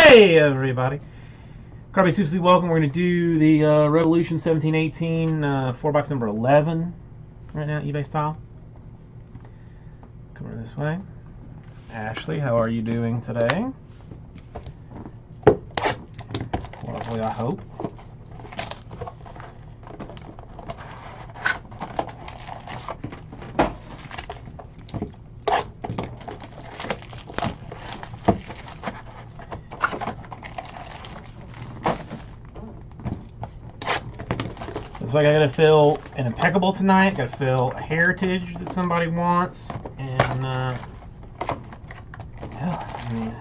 Hey everybody! Carby Susie, welcome. We're going to do the uh, Revolution 1718 uh, 4 box number 11 right now, eBay style. Come over this way. Ashley, how are you doing today? Lovely, I hope. Looks like I gotta fill an impeccable tonight. Gotta fill a heritage that somebody wants, and uh, yeah, I mean,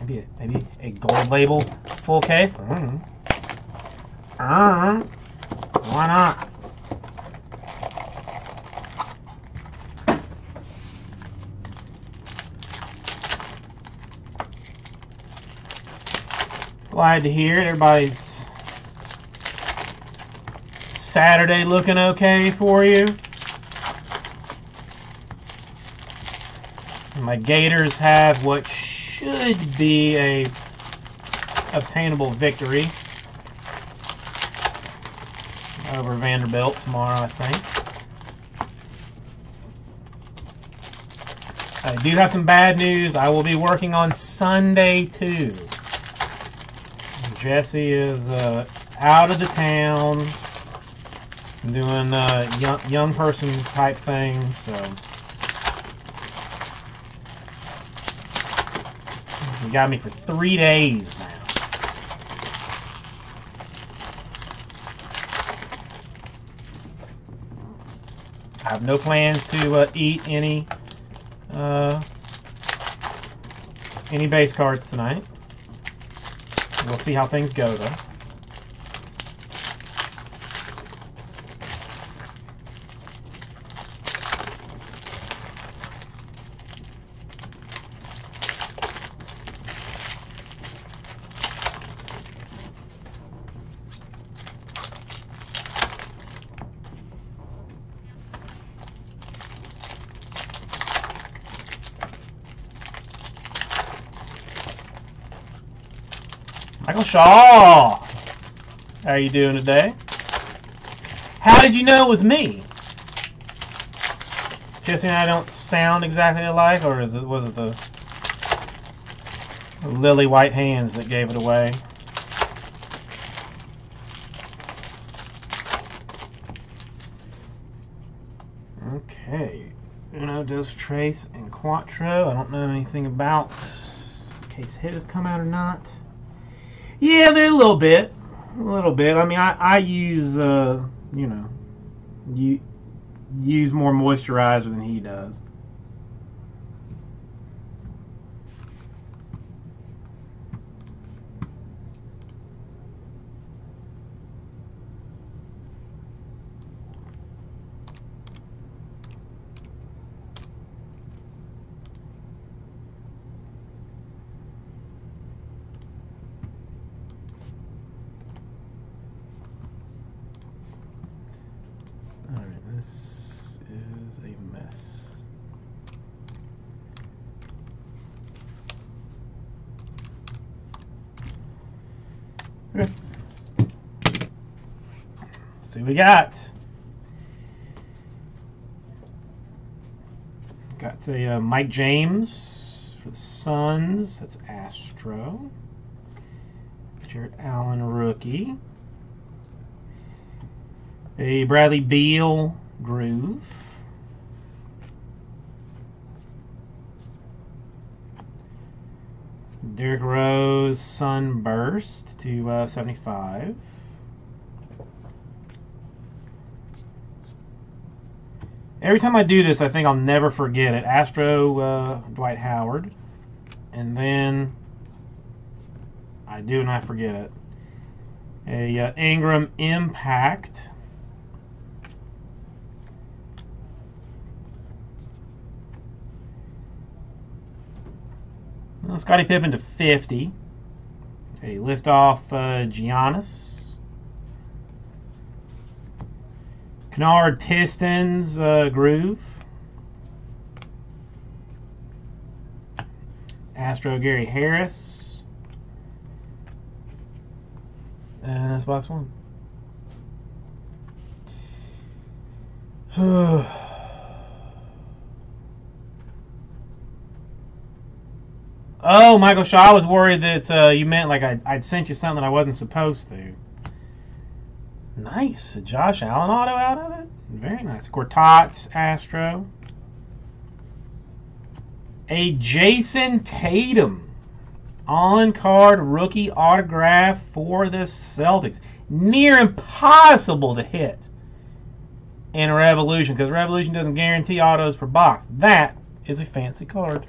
maybe a, maybe a gold label full case. Mm. Uh, why not? Glad to hear it. Everybody's Saturday looking okay for you? My Gators have what should be a obtainable victory over Vanderbilt tomorrow, I think. I do have some bad news. I will be working on Sunday too. Jesse is uh, out of the town doing uh, young, young person type things. So you got me for three days now. I have no plans to uh, eat any uh, any base cards tonight. We'll see how things go though. Michael Shaw! How are you doing today? How did you know it was me? Jesse and I don't sound exactly alike, or is it was it the lily white hands that gave it away? Okay. Uno, Dos, Trace, and Quattro. I don't know anything about case hit has come out or not. Yeah, a little bit, a little bit. I mean, I, I use, uh, you know, you use more moisturizer than he does. This is a mess. Okay. Let's see what we got. Got a uh, Mike James for the Suns. That's Astro. Jarrett Allen rookie. A Bradley Beal groove. Derrick Rose Sunburst to uh, 75. Every time I do this, I think I'll never forget it. Astro uh, Dwight Howard. And then I do and I forget it. A uh, Ingram Impact. Well, Scottie Pippen to 50. A lift off uh, Giannis. Kennard Pistons uh, groove. Astro Gary Harris. And that's box one. oh, Michael Shaw, I was worried that uh, you meant like I'd, I'd sent you something I wasn't supposed to. Nice. A Josh Allen auto out of it. Very nice. Cortats, Astro. A Jayson Tatum on card rookie autograph for the Celtics. Near impossible to hit in a Revolution because Revolution doesn't guarantee autos per box. That is a fancy card.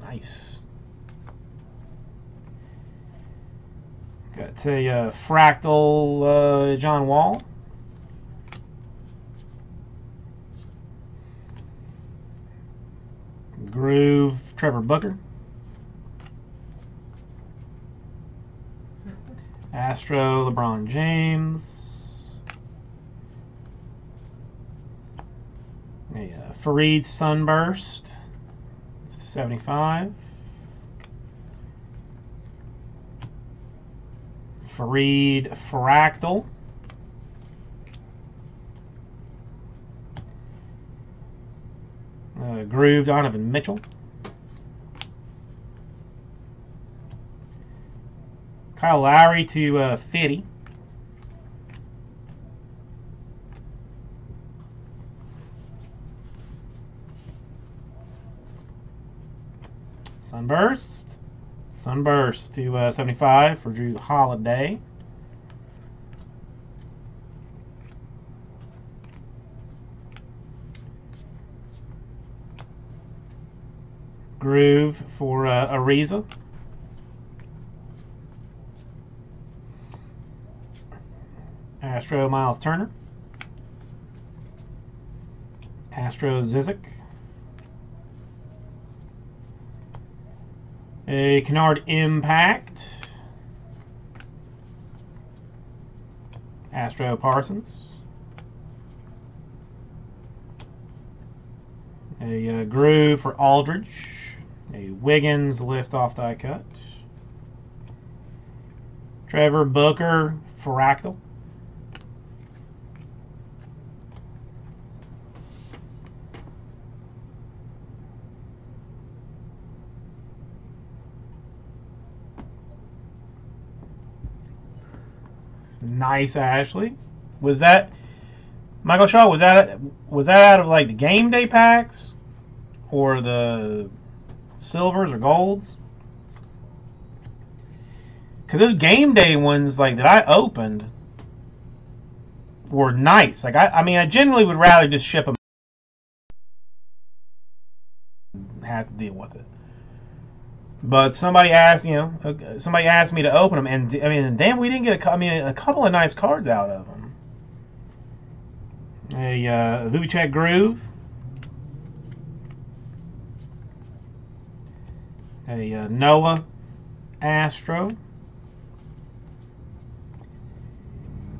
Nice. A uh, fractal uh, John Wall. Groove Trevor Booker. Astro LeBron James. Uh, Faried Sunburst. It's 75. Faried Fractal. Uh, Groove Donovan Mitchell. Kyle Lowry to uh, Fitty. Sunburst. Sunburst to uh, 75 for Jrue Holiday. Groove for uh, Ariza. Astro Myles Turner. Astro Zizic. A Kennard Impact. Astro Parsons. A uh, Groove for Aldridge. A Wiggins lift off die cut. Trevor Booker Fractal. Nice, Ashley. Was that Michael Shaw? Was that was that out of like the game day packs, or the silvers or golds? Because those game day ones, like that I opened, were nice. Like I, I mean, I generally would rather just ship them. Have to deal with it. But somebody asked, you know, uh, somebody asked me to open them, and I mean, damn, we didn't get a, I mean, a couple of nice cards out of them. A uh, Vucek Groove. A uh, Noah Astro.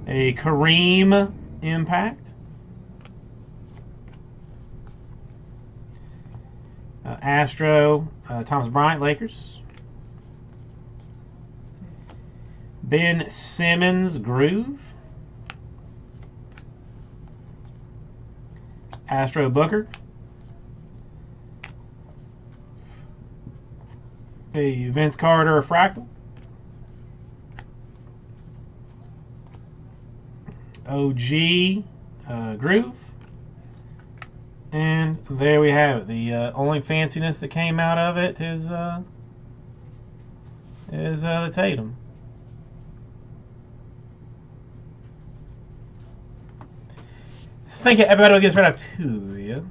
A Kareem Impact. Uh, Astro, uh, Thomas Bryant, Lakers. Ben Simmons, Groove. Astro Booker. A Vince Carter Fractal. OG uh, Groove. And there we have it. The uh, only fanciness that came out of it is uh, is uh, the Tatum. Thank you, everybody. We'll get right up to you.